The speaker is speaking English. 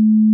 you